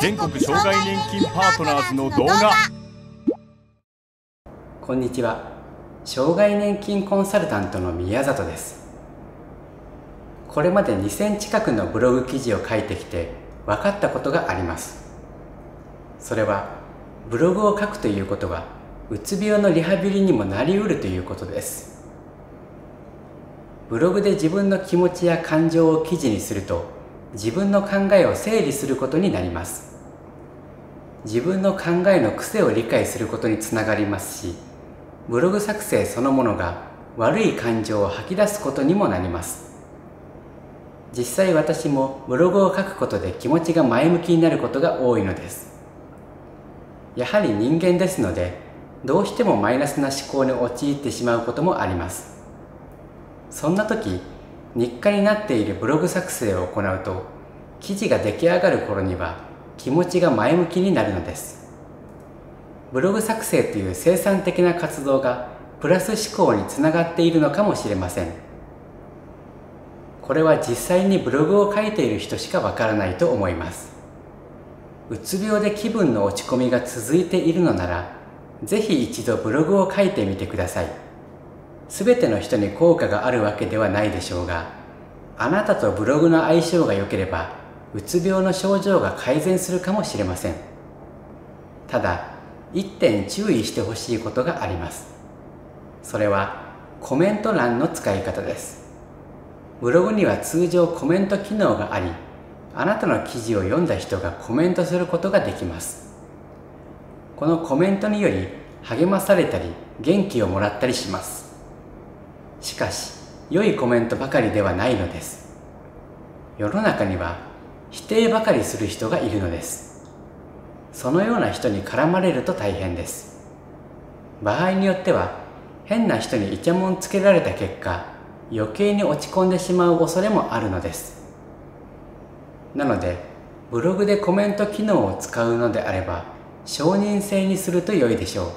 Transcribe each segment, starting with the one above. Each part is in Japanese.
全国障害年金パートナーズの動画。こんにちは。障害年金コンサルタントの宮里です。これまで2000近くのブログ記事を書いてきて分かったことがあります。それはブログを書くということはうつ病のリハビリにもなりうるということです。ブログで自分の気持ちや感情を記事にすると自分の考えを整理することになります。自分の考えの癖を理解することにつながりますしブログ作成そのものが悪い感情を吐き出すことにもなります。実際私もブログを書くことで気持ちが前向きになることが多いのです。やはり人間ですのでどうしてもマイナスな思考に陥ってしまうこともあります。そんな時日課になっているブログ作成を行うと記事が出来上がる頃には気持ちが前向きになるのです。ブログ作成という生産的な活動がプラス思考につながっているのかもしれません。これは実際にブログを書いている人しかわからないと思います。うつ病で気分の落ち込みが続いているのならぜひ一度ブログを書いてみてください。全ての人に効果があるわけではないでしょうがあなたとブログの相性が良ければうつ病の症状が改善するかもしれません。ただ一点注意してほしいことがあります。それはコメント欄の使い方です。ブログには通常コメント機能がありあなたの記事を読んだ人がコメントすることができます。このコメントにより励まされたり元気をもらったりします。しかし良いコメントばかりではないのです。世の中には否定ばかりする人がいるのです。そのような人に絡まれると大変です。場合によっては変な人にイチャモンつけられた結果余計に落ち込んでしまう恐れもあるのです。なのでブログでコメント機能を使うのであれば承認制にすると良いでしょう。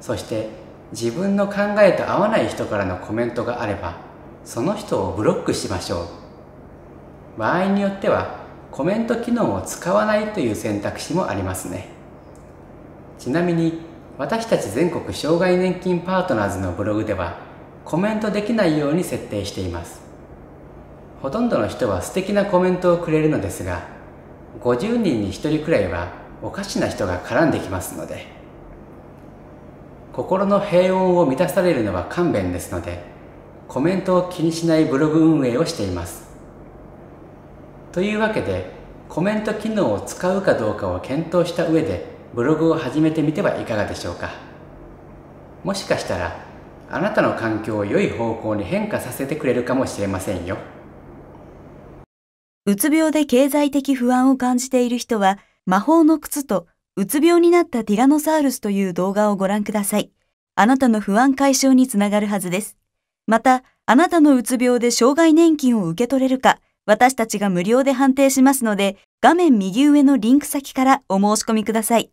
そして自分の考えと合わない人からのコメントがあればその人をブロックしましょう。場合によってはコメント機能を使わないという選択肢もありますね。ちなみに私たち全国障害年金パートナーズのブログではコメントできないように設定しています。ほとんどの人は素敵なコメントをくれるのですが50人に1人くらいはおかしな人が絡んできますので心の平穏を満たされるのは勘弁ですのでコメントを気にしないブログ運営をしています。というわけでコメント機能を使うかどうかを検討した上でブログを始めてみてはいかがでしょうか。もしかしたらあなたの環境を良い方向に変化させてくれるかもしれませんよ。うつ病で経済的不安を感じている人は魔法の靴とうつ病になったティラノサウルスという動画をご覧ください。あなたの不安解消につながるはずです。また、あなたのうつ病で障害年金を受け取れるか、私たちが無料で判定しますので、画面右上のリンク先からお申し込みください。